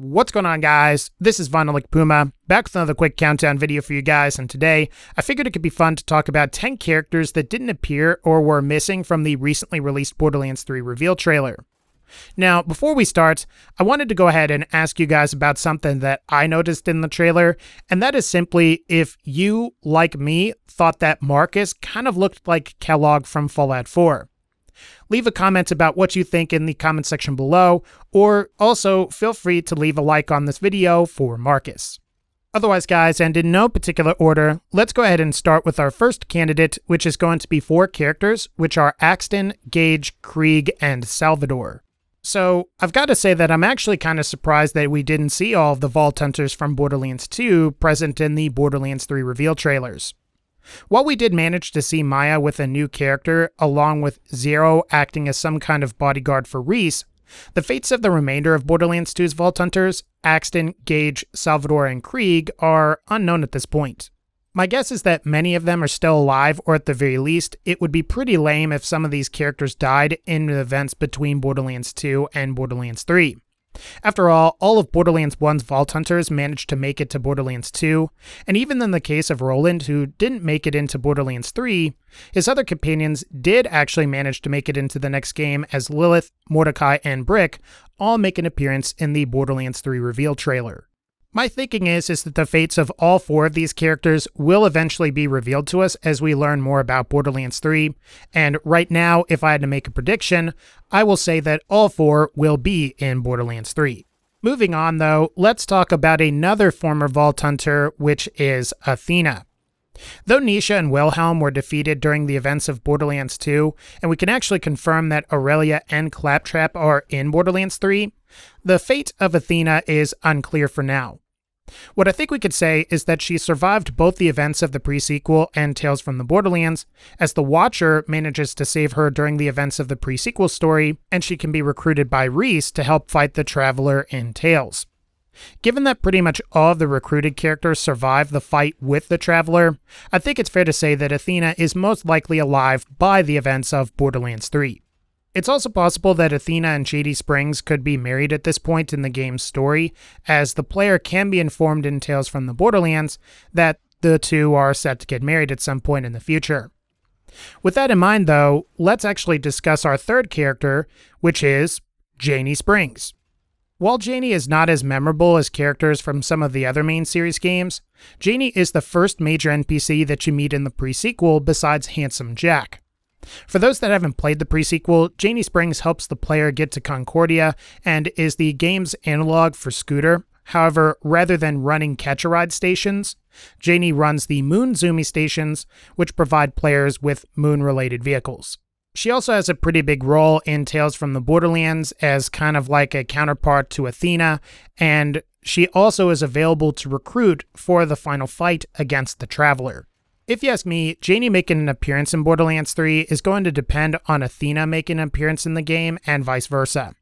What's going on, guys? This is Vinylic Puma, back with another quick countdown video for you guys, and today I figured it could be fun to talk about 10 characters that didn't appear or were missing from the recently released Borderlands 3 reveal trailer. Now, before we start, I wanted to go ahead and ask you guys about something that I noticed in the trailer, and that is simply if you, like me, thought that Marcus kind of looked like Kellogg from Fallout 4. Leave a comment about what you think in the comment section below, or also feel free to leave a like on this video for Marcus. Otherwise, guys, and in no particular order, let's go ahead and start with our first candidate, which is going to be four characters, which are Axton, Gage, Krieg, and Salvador. So, I've got to say that I'm actually kind of surprised that we didn't see all of the Vault Hunters from Borderlands 2 present in the Borderlands 3 reveal trailers. While we did manage to see Maya with a new character, along with Zero acting as some kind of bodyguard for Rhys, the fates of the remainder of Borderlands 2's Vault Hunters, Axton, Gage, Salvador, and Krieg, are unknown at this point. My guess is that many of them are still alive, or at the very least, it would be pretty lame if some of these characters died in the events between Borderlands 2 and Borderlands 3. After all, all of Borderlands 1's Vault Hunters managed to make it to Borderlands 2, and even in the case of Roland, who didn't make it into Borderlands 3, his other companions did actually manage to make it into the next game as Lilith, Mordecai, and Brick all make an appearance in the Borderlands 3 reveal trailer. My thinking is is that the fates of all four of these characters will eventually be revealed to us as we learn more about Borderlands 3, and right now, if I had to make a prediction, I will say that all four will be in Borderlands 3. Moving on though, let's talk about another former Vault Hunter, which is Athena. Though Nisha and Wilhelm were defeated during the events of Borderlands 2, and we can actually confirm that Aurelia and Claptrap are in Borderlands 3, the fate of Athena is unclear for now. What I think we could say is that she survived both the events of the prequel and Tales from the Borderlands, as the Watcher manages to save her during the events of the prequel story, and she can be recruited by Rhys to help fight the Traveler in Tales. Given that pretty much all of the recruited characters survive the fight with the Traveler, I think it's fair to say that Athena is most likely alive by the events of Borderlands 3. It's also possible that Athena and Shady Springs could be married at this point in the game's story, as the player can be informed in Tales from the Borderlands that the two are set to get married at some point in the future. With that in mind, though, let's actually discuss our third character, which is Janey Springs. While Janey is not as memorable as characters from some of the other main series games, Janey is the first major NPC that you meet in the pre-sequel besides Handsome Jack. For those that haven't played the pre-sequel, Janey Springs helps the player get to Concordia and is the game's analog for Scooter. However, rather than running catch-a-ride stations, Janey runs the Moon Zoomy stations, which provide players with moon-related vehicles. She also has a pretty big role in Tales from the Borderlands as kind of like a counterpart to Athena, and she also is available to recruit for the final fight against the Traveler. If you ask me, Janey making an appearance in Borderlands 3 is going to depend on Athena making an appearance in the game and vice versa.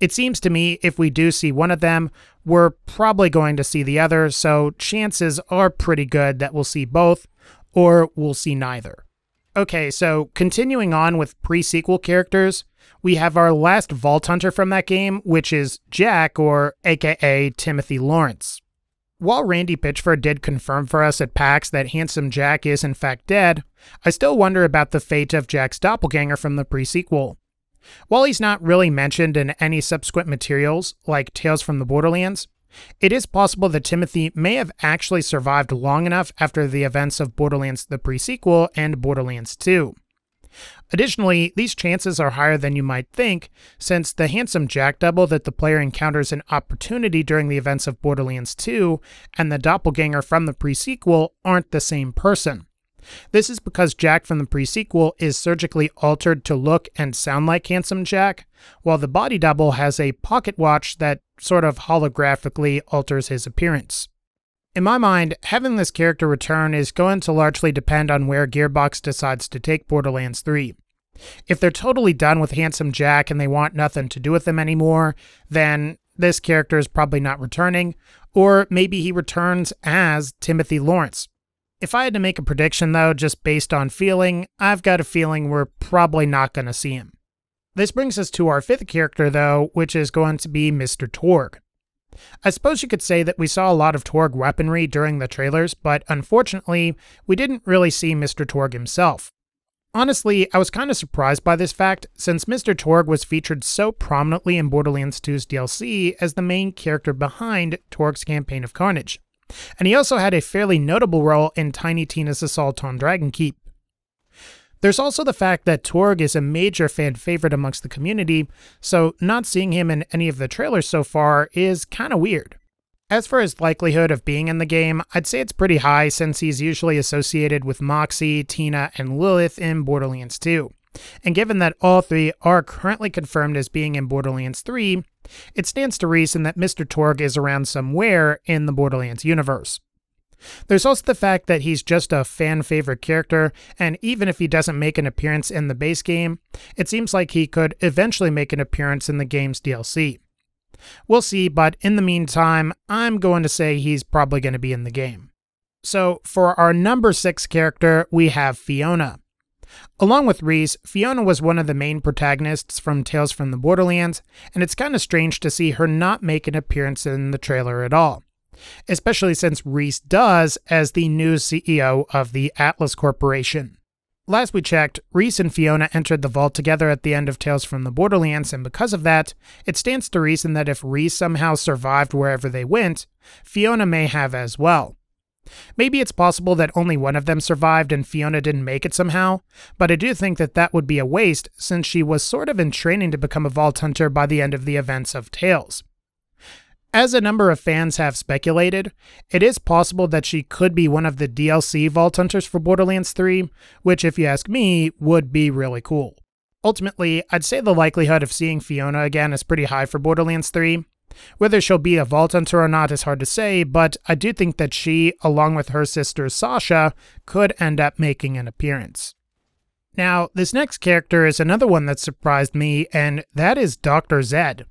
It seems to me if we do see one of them, we're probably going to see the other, so chances are pretty good that we'll see both, or we'll see neither. Okay, so continuing on with pre-sequel characters, we have our last Vault Hunter from that game, which is Jack, or aka Timothy Lawrence. While Randy Pitchford did confirm for us at PAX that Handsome Jack is in fact dead, I still wonder about the fate of Jack's doppelganger from the pre-sequel. While he's not really mentioned in any subsequent materials, like Tales from the Borderlands, it is possible that Timothy may have actually survived long enough after the events of Borderlands the prequel and Borderlands 2. Additionally, these chances are higher than you might think, since the handsome Jack double that the player encounters an opportunity during the events of Borderlands 2 and the doppelganger from the prequel aren't the same person. This is because Jack from the prequel is surgically altered to look and sound like Handsome Jack, while the body double has a pocket watch that sort of holographically alters his appearance. In my mind, having this character return is going to largely depend on where Gearbox decides to take Borderlands 3. If they're totally done with Handsome Jack and they want nothing to do with him anymore, then this character is probably not returning, or maybe he returns as Timothy Lawrence. If I had to make a prediction, though, just based on feeling, I've got a feeling we're probably not going to see him. This brings us to our fifth character, though, which is going to be Mr. Torgue. I suppose you could say that we saw a lot of Torgue weaponry during the trailers, but unfortunately, we didn't really see Mr. Torgue himself. Honestly, I was kind of surprised by this fact, since Mr. Torgue was featured so prominently in Borderlands 2's DLC as the main character behind Torgue's Campaign of Carnage. And he also had a fairly notable role in Tiny Tina's assault on Dragon Keep. There's also the fact that Torgue is a major fan favorite amongst the community, so not seeing him in any of the trailers so far is kinda weird. As for his likelihood of being in the game, I'd say it's pretty high since he's usually associated with Moxxi, Tina, and Lilith in Borderlands 2. And given that all three are currently confirmed as being in Borderlands 3, it stands to reason that Mr. Torgue is around somewhere in the Borderlands universe. There's also the fact that he's just a fan favorite character, and even if he doesn't make an appearance in the base game, it seems like he could eventually make an appearance in the game's DLC. We'll see, but in the meantime, I'm going to say he's probably going to be in the game. So, for our number 6 character, we have Fiona. Along with Rhys, Fiona was one of the main protagonists from Tales from the Borderlands, and it's kind of strange to see her not make an appearance in the trailer at all. Especially since Rhys does as the new CEO of the Atlas Corporation. Last we checked, Rhys and Fiona entered the vault together at the end of Tales from the Borderlands, and because of that, it stands to reason that if Rhys somehow survived wherever they went, Fiona may have as well. Maybe it's possible that only one of them survived and Fiona didn't make it somehow, but I do think that that would be a waste since she was sort of in training to become a Vault Hunter by the end of the events of Tales. As a number of fans have speculated, it is possible that she could be one of the DLC Vault Hunters for Borderlands 3, which, if you ask me, would be really cool. Ultimately, I'd say the likelihood of seeing Fiona again is pretty high for Borderlands 3. Whether she'll be a Vault Hunter or not is hard to say, but I do think that she, along with her sister Sasha, could end up making an appearance. Now, this next character is another one that surprised me, and that is Dr. Zed.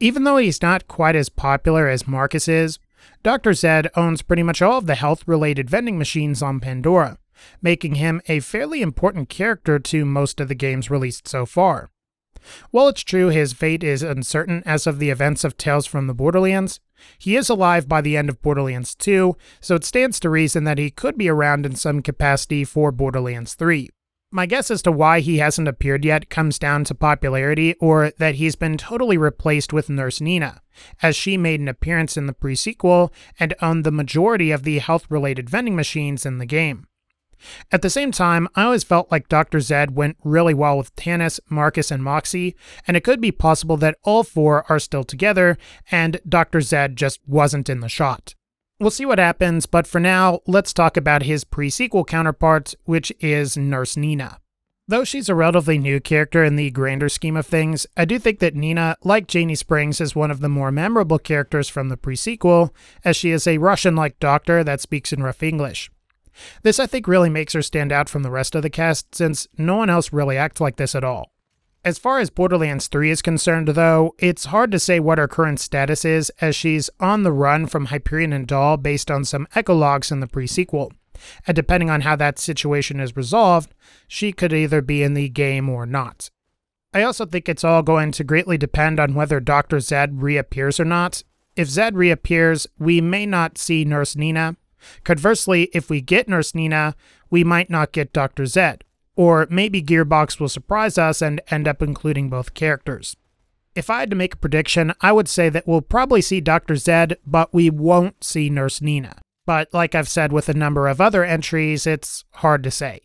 Even though he's not quite as popular as Marcus is, Dr. Zed owns pretty much all of the health related vending machines on Pandora, making him a fairly important character to most of the games released so far. While it's true his fate is uncertain as of the events of Tales from the Borderlands, he is alive by the end of Borderlands 2, so it stands to reason that he could be around in some capacity for Borderlands 3. My guess as to why he hasn't appeared yet comes down to popularity or that he's been totally replaced with Nurse Nina, as she made an appearance in the pre-sequel and owned the majority of the health-related vending machines in the game. At the same time, I always felt like Dr. Zed went really well with Tannis, Marcus, and Moxxi, and it could be possible that all four are still together and Dr. Zed just wasn't in the shot. We'll see what happens, but for now, let's talk about his pre-sequel counterpart, which is Nurse Nina. Though she's a relatively new character in the grander scheme of things, I do think that Nina, like Janey Springs, is one of the more memorable characters from the pre-sequel, as she is a Russian-like doctor that speaks in rough English. This, I think, really makes her stand out from the rest of the cast, since no one else really acts like this at all. As far as Borderlands 3 is concerned, though, it's hard to say what her current status is, as she's on the run from Hyperion and Dahl based on some echologs in the pre-sequel. And depending on how that situation is resolved, she could either be in the game or not. I also think it's all going to greatly depend on whether Dr. Zed reappears or not. If Zed reappears, we may not see Nurse Nina. Conversely, if we get Nurse Nina, we might not get Dr. Zed. Or maybe Gearbox will surprise us and end up including both characters. If I had to make a prediction, I would say that we'll probably see Dr. Zed, but we won't see Nurse Nina. But like I've said with a number of other entries, it's hard to say.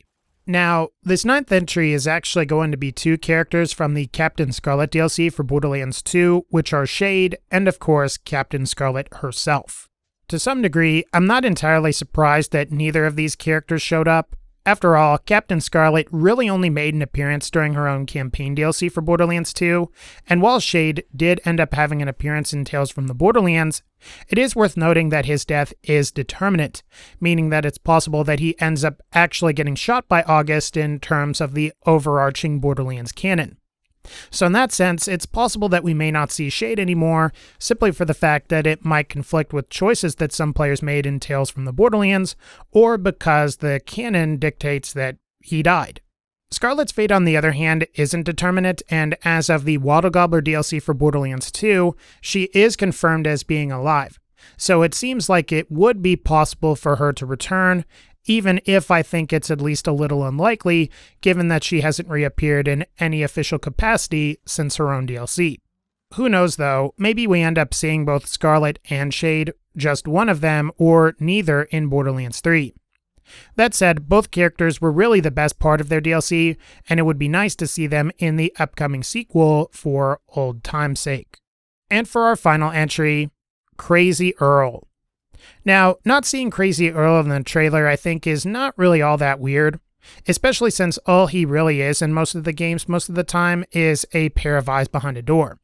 Now, this ninth entry is actually going to be two characters from the Captain Scarlett DLC for Borderlands 2, which are Shade and, of course, Captain Scarlett herself. To some degree, I'm not entirely surprised that neither of these characters showed up, after all, Captain Scarlett really only made an appearance during her own campaign DLC for Borderlands 2, and while Shade did end up having an appearance in Tales from the Borderlands, it is worth noting that his death is determinate, meaning that it's possible that he ends up actually getting shot by August in terms of the overarching Borderlands canon. So, in that sense, it's possible that we may not see Shade anymore, simply for the fact that it might conflict with choices that some players made in Tales from the Borderlands, or because the canon dictates that he died. Scarlett's fate, on the other hand, isn't determinate, and as of the Wattle Gobbler DLC for Borderlands 2, she is confirmed as being alive. So it seems like it would be possible for her to return, even if I think it's at least a little unlikely, given that she hasn't reappeared in any official capacity since her own DLC. Who knows though, maybe we end up seeing both Scarlett and Shade, just one of them, or neither in Borderlands 3. That said, both characters were really the best part of their DLC, and it would be nice to see them in the upcoming sequel for old time's sake. And for our final entry, Crazy Earl. Now, not seeing Crazy Earl in the trailer I think is not really all that weird, especially since all he really is in most of the games most of the time is a pair of eyes behind a door.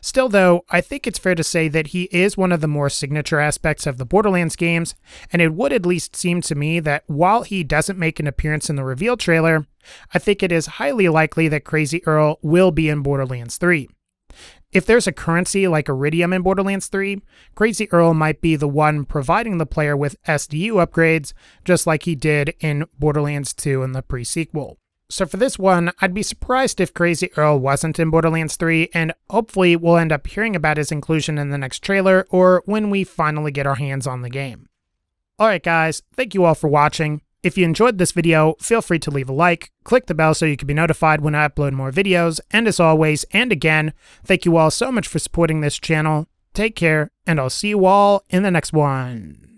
Still, though, I think it's fair to say that he is one of the more signature aspects of the Borderlands games, and it would at least seem to me that while he doesn't make an appearance in the reveal trailer, I think it is highly likely that Crazy Earl will be in Borderlands 3. If there's a currency like Iridium in Borderlands 3, Crazy Earl might be the one providing the player with SDU upgrades, just like he did in Borderlands 2 in the pre sequel. So for this one, I'd be surprised if Crazy Earl wasn't in Borderlands 3, and hopefully we'll end up hearing about his inclusion in the next trailer or when we finally get our hands on the game. Alright guys, thank you all for watching. If you enjoyed this video, feel free to leave a like, click the bell so you can be notified when I upload more videos, and as always, and again, thank you all so much for supporting this channel. Take care, and I'll see you all in the next one.